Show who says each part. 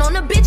Speaker 1: on the beat.